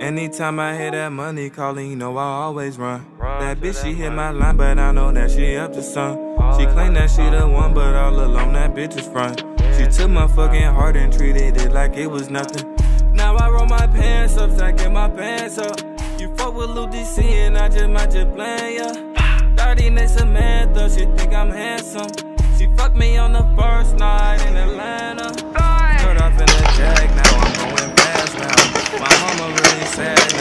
Anytime I hear that money calling, you know I always run. That bitch, she hit my line, but I know that she up to some. She claim that she the one, but all alone that bitch is front. She took my fucking heart and treated it like it was nothing. Now I roll my pants up, so I get my pants up. You fuck with Lil DC and I just might just blame ya. 30 next Samantha, she think I'm handsome. She fucked me on the first night in Atlanta. Start off in a jag,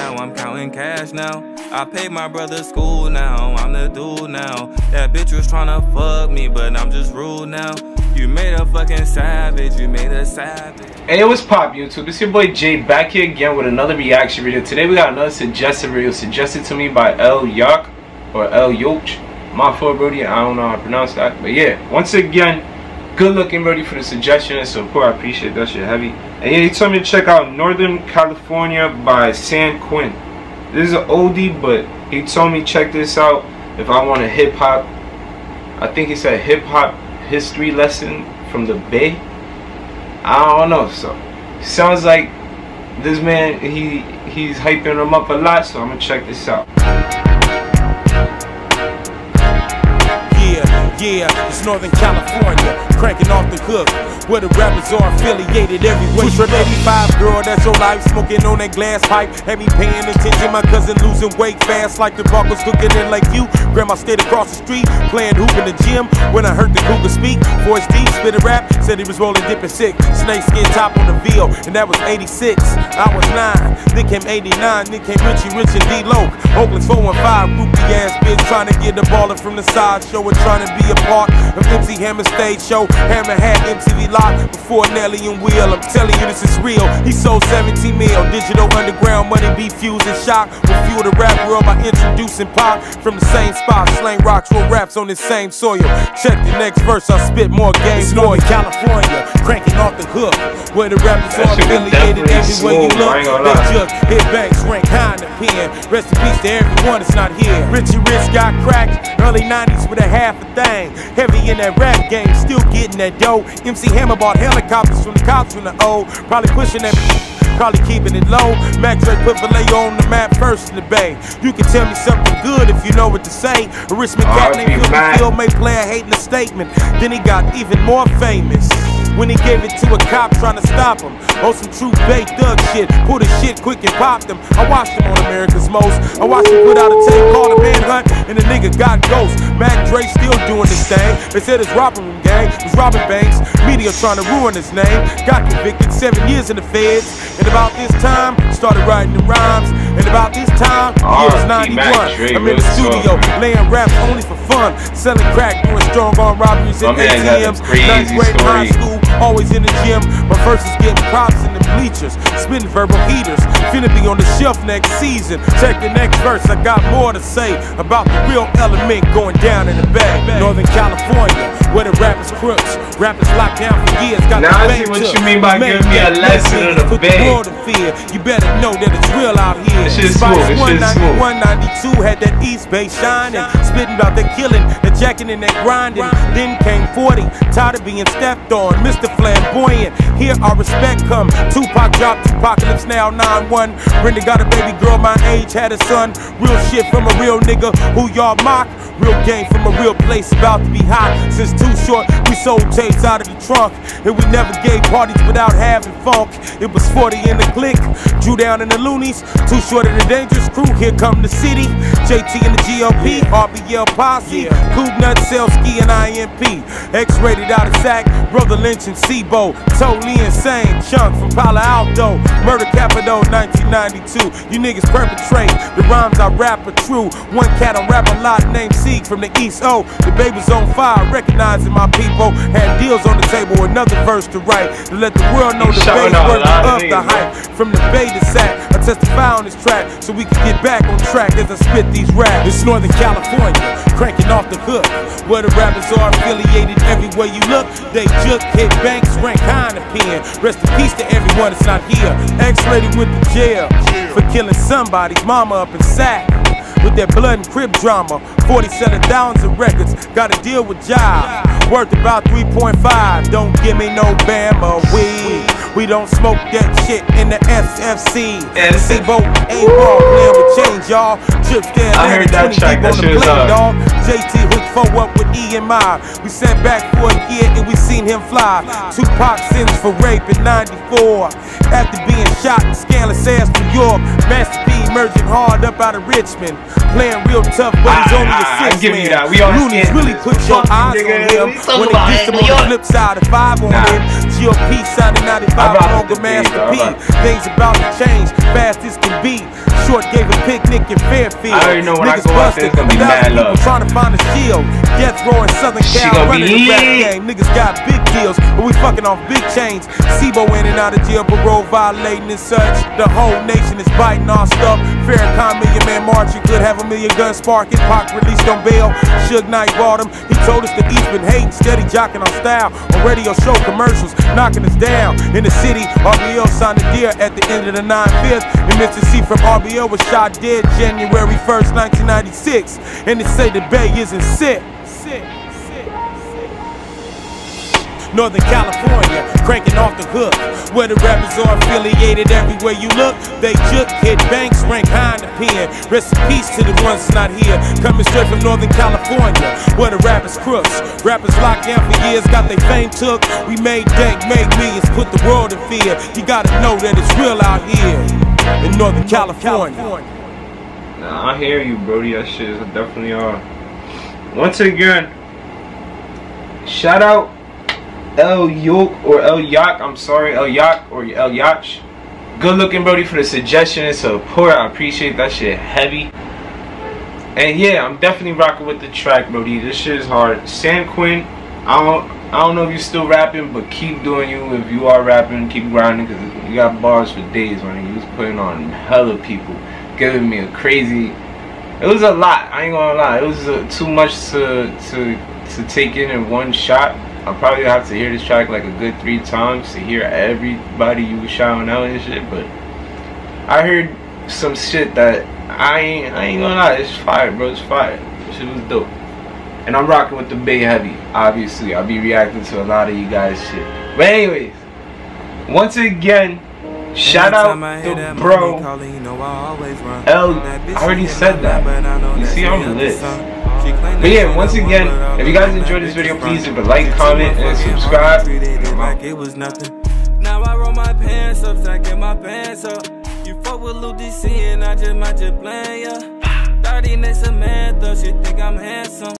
now, I'm counting cash now. I paid my brother's school now, I'm the dude now. That bitch was tryna fuck me, but I'm just rude now. You made a fucking savage, you made a savage. Hey, what's pop YouTube? It's your boy Jay back here again with another reaction video. Today we got another suggested video suggested to me by El Yak or El Yoch. My fault, Brody. I don't know how to pronounce that. But yeah, once again, good looking, Brody, for the suggestion and support. I appreciate that shit heavy. And yeah, he told me to check out Northern California by San Quinn. This is an oldie, but he told me check this out if I want a hip hop. I think he said hip hop history lesson from the Bay. I don't know. So sounds like this man he he's hyping him up a lot. So I'm gonna check this out. Yeah, yeah, it's Northern California, cranking off the hook. Where the rappers are affiliated every everywhere. Push 85 girl, that's your life. Smoking on that glass pipe. Had me paying attention. My cousin losing weight fast like the Broncos cooking in like you. Grandma stayed across the street, playing hoop in the gym. When I heard the cougar speak, voice deep, spit a rap. Said he was rolling dipping sick. Snake skin top on the veal, and that was 86. I was 9, then came 89, then came Richie Rich and D-Loc. Oakland's 415, groupie ass bitch trying to get the baller from the side show and trying to be a part of MC Hammer stage show. Hammer had MTV Live before Nelly and Will. I'm telling you, this is real. He sold 17 mil. Digital underground money be fused and shock. Will fuel the rap world by introducing pop from the same spot. Slang rocks, roll raps on the same soil. Check the next verse, I spit more game for Northern California, cranking off the hook. Where the rappers are affiliated everywhere you look. They just hit banks, rank high in the pen. Rest in peace to everyone that's not here. Richie Rich got cracked early 90s with a half a thing. Heavy in that rap game, still getting that dough. MC Hammer Hammer bought helicopters from the cops from the O. Probably pushing that probably keeping it low. Mac Dre put Vallejo on the map first in the bay. You can tell me something good if you know what to say. A Richmond cat named Phil may play a hating a statement. Then he got even more famous when he gave it to a cop trying to stop him. On oh, some true Bay thug shit, pulled his shit quick and popped him. I watched him on America's Most. I watched him put out a tape called A Manhunt, and the nigga got ghost. Mac Dre still doing this thing. They said it's Romper Room gang, was robbing banks. Media trying to ruin his name. Got convicted, seven years in the feds. And about this time, started writing the rhymes. And about this time, he was 91. I'm in the studio, laying raps only for fun. Selling crack, doing strong arm robberies in ATMs. Ninth grade high school always in the gym. My verses getting props in the bleachers, spitting verbal heaters. Finna be on the shelf next season. Check the next verse, I got more to say about the real element going down in the bay. Northern California, where the rappers crooks, rappers locked down for years. Got now I see what you mean by giving me a lesson of the bay. You better know that it's real out here. This shit's smooth. This shit's smooth. 192 had that East Bay shining, spitting about the killing, the jacking and that grinding. Then came 40, tired of being stepped on. Mr. Flamboyant, here our respect come. Tupac dropped Apocalypse now 9-1. Brenda got a baby girl my age, had a son. Real shit from a real nigga who y'all mock. Real game from a real place about to be hot. Since too short, we sold tapes out of the trunk. And we never gave parties without having funk. It was 40 in the click, Dru Down in the Luniz. Too short of the dangerous crew, here come the city. JT and the GOP, RBL Posse, yeah. Cougnut, Ski and IMP. X-Raided out of Sac, Brotha Lynch and C-Bo. Totally insane, Chunk from Palo Alto. Murder capital 1992. You niggas perpetrate, the rhymes I rap are true. One cat on rap a lot named Seek from the East O. The baby's on fire, recognizing my people. Had deals on the table, another verse to write. To let the world know the base worth of the hype. From the Bay to Sac, I testify on this track so we can get back on track as I spit these raps. It's Northern California, cranking off the hook. Where the rappers are affiliated everywhere you look. They just hit banks, the pen. Rest in peace to everyone that's not here. X-Raided with the jail for killing somebody's mama up in Sac with that blood and crib drama. 47 thousand records, gotta deal with job. Worth about 3.5. Don't give me no Bama weed. We don't smoke that shit in the SFC. SFC. boat ain't ball playing with change, y'all. Drips there, I heard that 20 track, that on the shit plane, hard. Uh, dog. JT hooked four up with EMI. We sent back for a year and we seen him fly. Tupac sins for rape in 94. After being shot in Scandalous ass, New York. Master emerging hard up out of Richmond. Playing real tough, but he's Ah, only a ah, I six give you man. that. We all Looney's really put your eyes on him. When it gets him on the flip side, of five on him. GOP sounding 95 I rock longer with the Master P. though. I rock. Things about to change, fast as can be. Short gave a picnic in Fairfield. I already know when I Niggas go out there, it's gonna be mad love. Trying to find a shield. Death row in Southern Cal running the rap game. Niggas got big deals, but we fucking off big chains. C-Bo in and out of jail, parole violating and such. The whole nation is biting our stuff. Farrakhan, Million Man March, you could have a million guns sparking. Pac released on bail. Suge Knight bought him. He told us the East been hating, steady jocking our style. On radio show commercials, knocking us down. In the city, RBL signed a deal at the end of the 9-5th. And Mr. C from RBL was shot dead January 1st, 1996. And they say the Bay isn't sick. Sick. Northern California, cranking off the hook. Where the rappers are affiliated everywhere you look. They shook, hit banks, rank high in the pen. Rest in peace to the ones not here. Coming straight from Northern California, where the rappers crooks. Rappers locked down for years, got their fame took. We made dank, made millions, put the world in fear. You gotta know that it's real out here in Northern California. Nah, I hear you, Brody. That shit is definitely uh. Once again, shout out El Yoke or El Yak. I'm sorry, El Yak or El Yach. Good looking, Brody, for the suggestion and support. I appreciate that shit heavy. And yeah, I'm definitely rocking with the track, Brody. This shit is hard. San Quinn, I don't, I don't know if you're still rapping, but keep doing you. If you are rapping, keep grinding, cause you got bars for days, man. You was putting on hella people, giving me a crazy. It was a lot. I ain't gonna lie. It was uh, too much to to to take in in one shot. I'll probably have to hear this track like a good three times to hear everybody you was shouting out and shit. But I heard some shit that I ain't I ain't gonna lie. It's fire, bro. It's fire. Shit was dope. And I'm rocking with the Bay Heavy. Obviously, I'll be reacting to a lot of you guys shit. But anyways, once again, shout out Anytime I hear to bro. money calling, you know I always run. L- That bitch I already said that. but I know You see, she I'm lit. something. She claim But yeah, once again, if you guys time enjoyed this video, please front. leave a like, comment, and subscribe. hard, treated it like it was nothing. Now I roll my pants up, stacking my pants up. You fuck with Lil DC and I just might just blame ya. 30 next Samantha, she think I'm handsome.